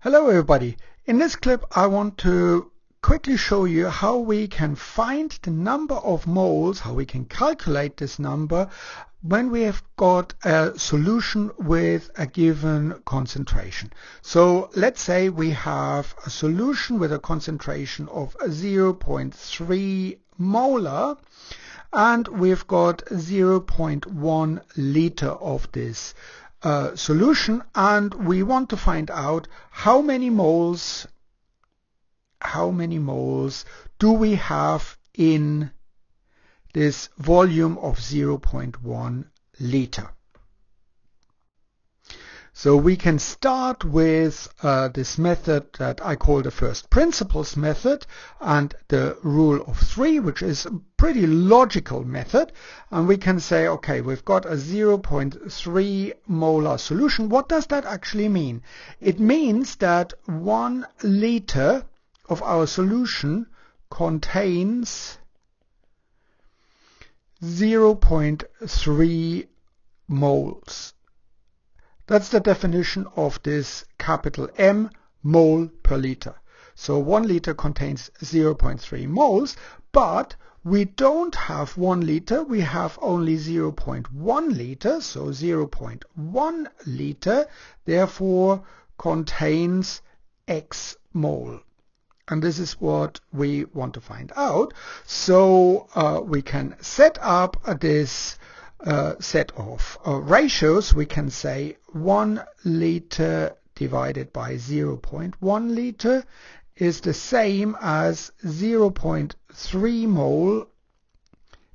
Hello everybody. In this clip I want to quickly show you how we can find the number of moles, how we can calculate this number when we have got a solution with a given concentration. So let's say we have a solution with a concentration of 0.3 molar and we've got 0.1 liter of this uh, solution and we want to find out how many moles how many moles do we have in this volume of 0.1 liter. So we can start with uh, this method that I call the first principles method and the rule of three, which is a pretty logical method. And we can say, okay, we've got a 0.3 molar solution. What does that actually mean? It means that one liter of our solution contains 0.3 moles. That's the definition of this capital M mole per liter. So one liter contains 0.3 moles, but we don't have one liter, we have only 0.1 liter, so 0.1 liter therefore contains X mole. And this is what we want to find out. So uh, we can set up this uh, set of uh, ratios, we can say 1 liter divided by 0.1 liter is the same as 0.3 mole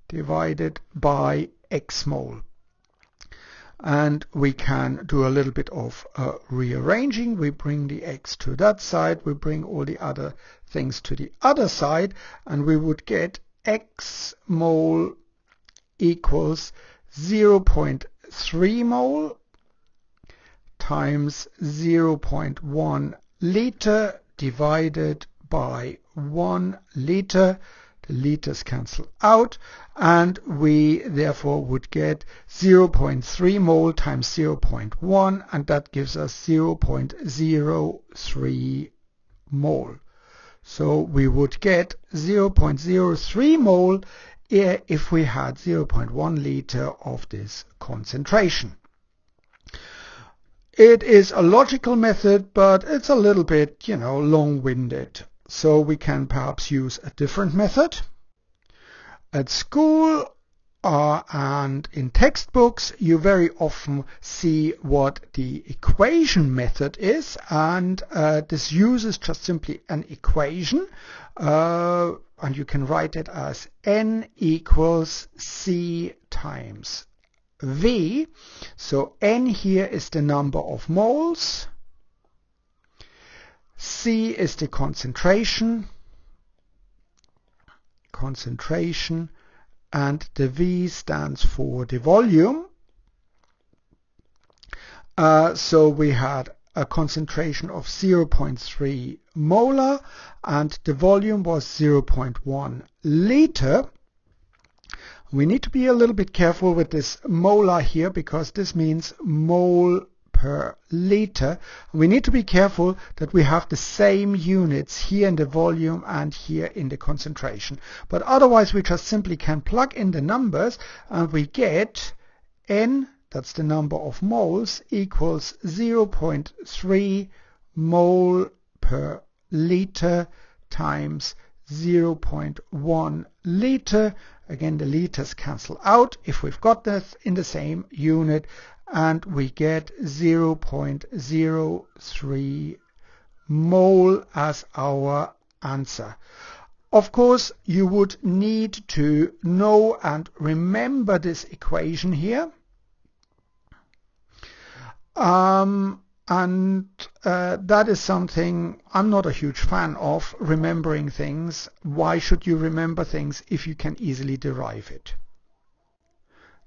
divided by x mole. And we can do a little bit of uh, rearranging. We bring the x to that side, we bring all the other things to the other side, and we would get x mole equals 0.3 mole times 0.1 liter divided by 1 liter. The liters cancel out and we therefore would get 0.3 mole times 0.1 and that gives us 0.03 mole. So we would get 0.03 mole if we had 0.1 liter of this concentration. It is a logical method, but it's a little bit, you know, long-winded. So we can perhaps use a different method. At school uh, and in textbooks, you very often see what the equation method is, and uh, this uses just simply an equation. Uh, and you can write it as N equals C times V. So N here is the number of moles. C is the concentration. Concentration. And the V stands for the volume. Uh, so we had a concentration of 0.3 molar and the volume was 0.1 liter. We need to be a little bit careful with this molar here because this means mole per liter. We need to be careful that we have the same units here in the volume and here in the concentration. But otherwise we just simply can plug in the numbers and we get N that's the number of moles, equals 0.3 mole per liter times 0.1 liter. Again, the liters cancel out if we've got this in the same unit and we get 0.03 mole as our answer. Of course, you would need to know and remember this equation here um, and uh, that is something I'm not a huge fan of, remembering things. Why should you remember things if you can easily derive it?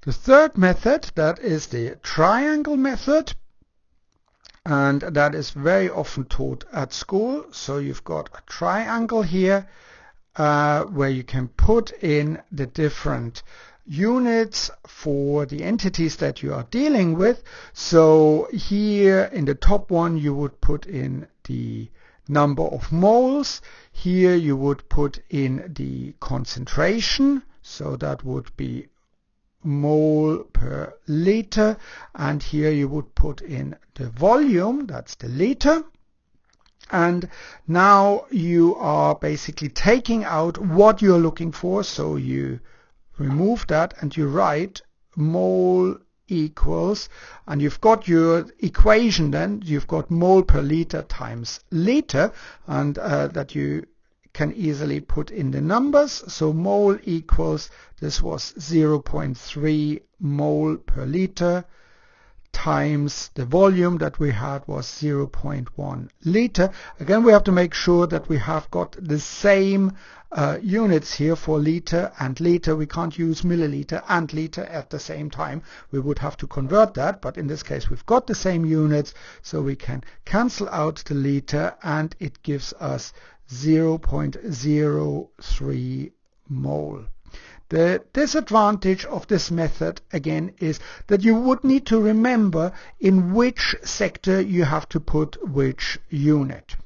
The third method, that is the triangle method. And that is very often taught at school. So you've got a triangle here uh, where you can put in the different units for the entities that you are dealing with. So here in the top one you would put in the number of moles. Here you would put in the concentration, so that would be mole per liter. And here you would put in the volume. That's the liter. And now you are basically taking out what you're looking for. So you remove that and you write mole equals and you've got your equation then you've got mole per liter times liter and uh, that you can easily put in the numbers. So mole equals, this was 0.3 mole per liter times the volume that we had was 0.1 liter. Again, we have to make sure that we have got the same uh, units here for liter and liter. We can't use milliliter and liter at the same time. We would have to convert that, but in this case we've got the same units, so we can cancel out the liter and it gives us 0.03 mole. The disadvantage of this method again is that you would need to remember in which sector you have to put which unit.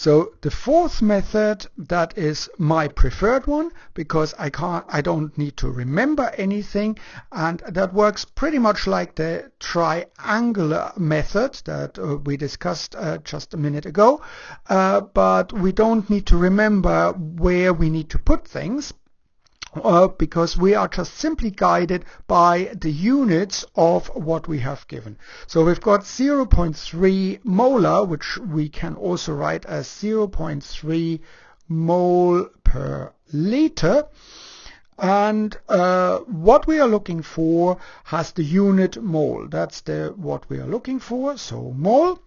So the fourth method, that is my preferred one because I can't, I don't need to remember anything and that works pretty much like the triangular method that uh, we discussed uh, just a minute ago. Uh, but we don't need to remember where we need to put things uh, because we are just simply guided by the units of what we have given. So we've got 0.3 molar, which we can also write as 0.3 mole per liter. And uh, what we are looking for has the unit mole. That's the what we are looking for. So mole.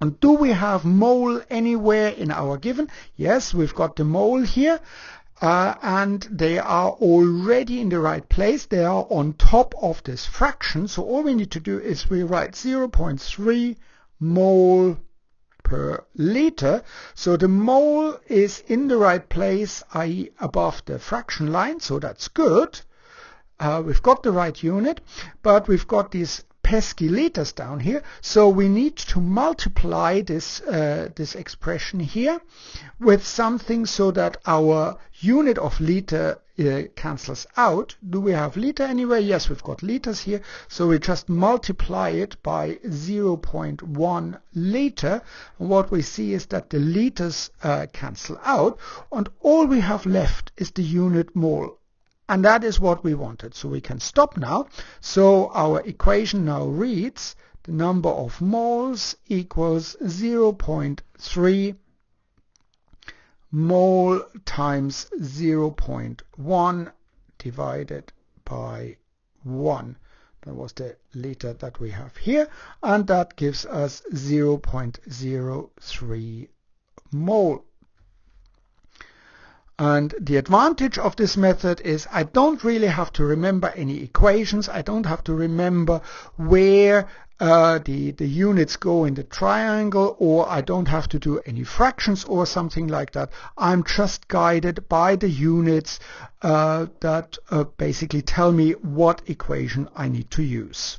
And do we have mole anywhere in our given? Yes, we've got the mole here uh, and they are already in the right place. They are on top of this fraction. So all we need to do is we write 0.3 mole per liter. So the mole is in the right place, i.e. above the fraction line. So that's good. Uh, we've got the right unit, but we've got these pesky liters down here. So we need to multiply this, uh, this expression here with something so that our unit of liter uh, cancels out. Do we have liter anywhere? Yes, we've got liters here. So we just multiply it by 0.1 liter. And what we see is that the liters uh, cancel out. And all we have left is the unit mole. And that is what we wanted. So we can stop now. So our equation now reads the number of moles equals 0.3 mole times 0.1 divided by 1. That was the liter that we have here. And that gives us 0.03 mole. And the advantage of this method is I don't really have to remember any equations. I don't have to remember where uh, the, the units go in the triangle or I don't have to do any fractions or something like that. I'm just guided by the units uh, that uh, basically tell me what equation I need to use.